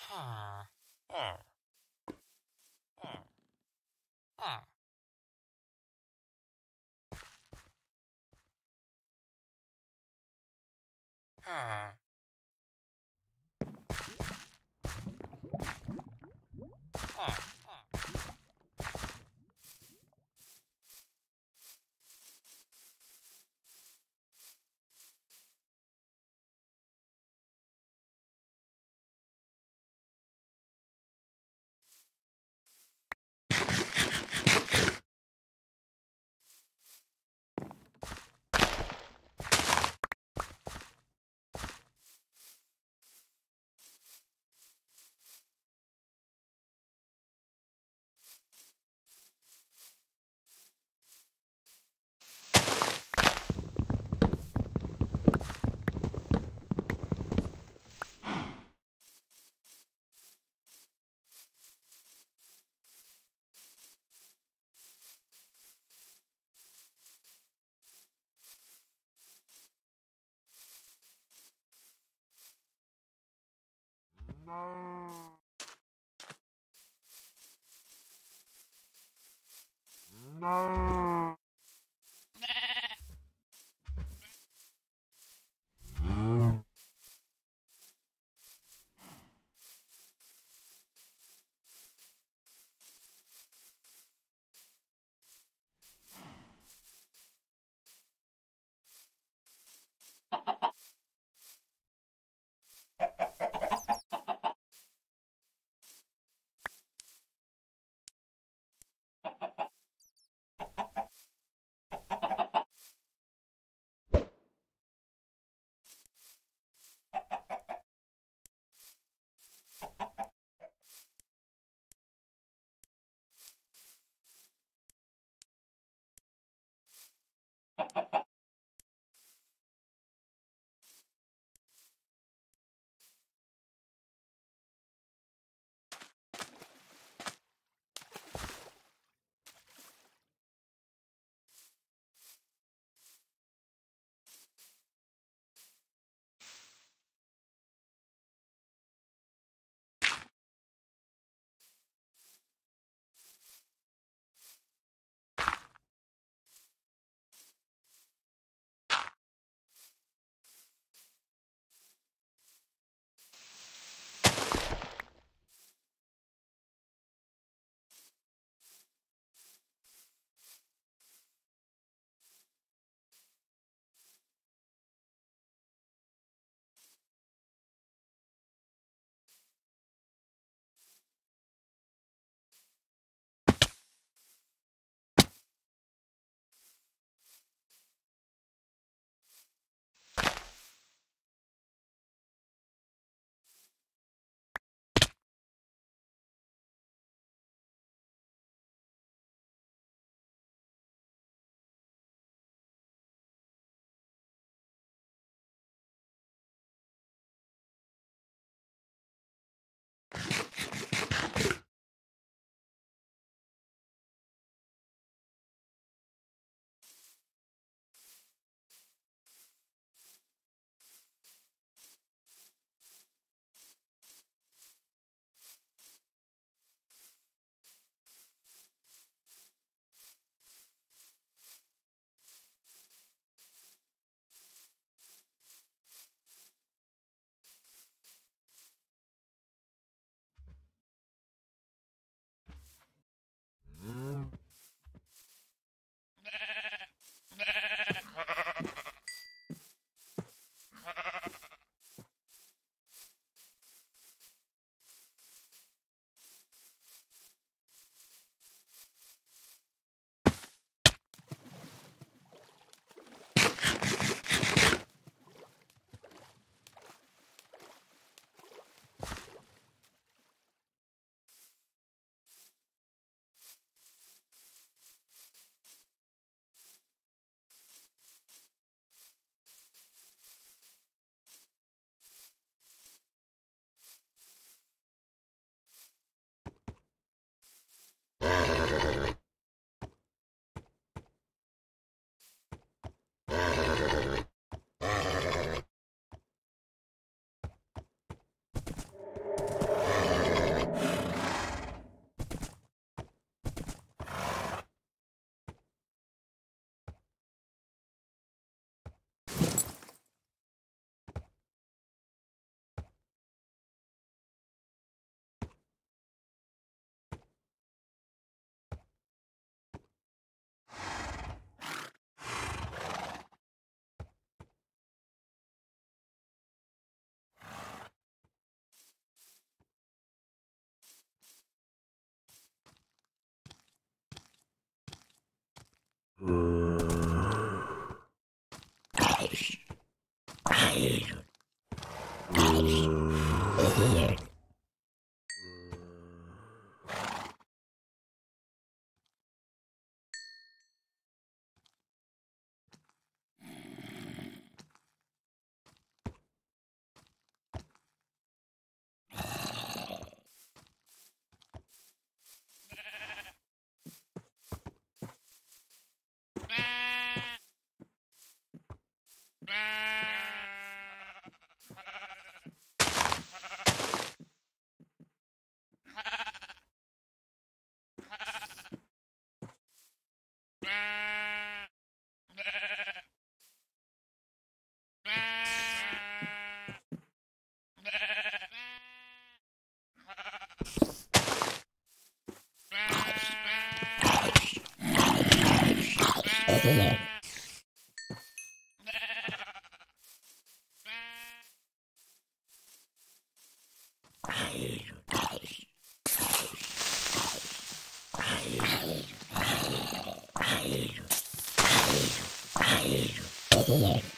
Ah. Uh. No. No. Yeah.